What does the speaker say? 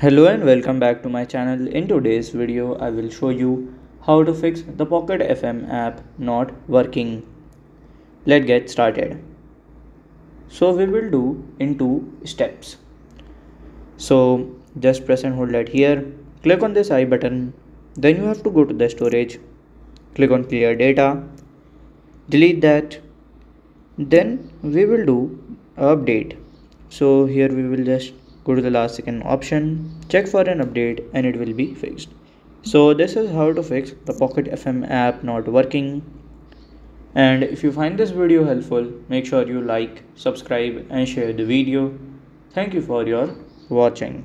Hello and welcome back to my channel. In today's video, I will show you how to fix the Pocket FM app not working. Let's get started. So we will do in two steps. So just press and hold that here. Click on this I button. Then you have to go to the storage. Click on clear data. Delete that. Then we will do update. So here we will just go to the last second option check for an update and it will be fixed. So this is how to fix the pocket fm app not working. And if you find this video helpful make sure you like subscribe and share the video. Thank you for your watching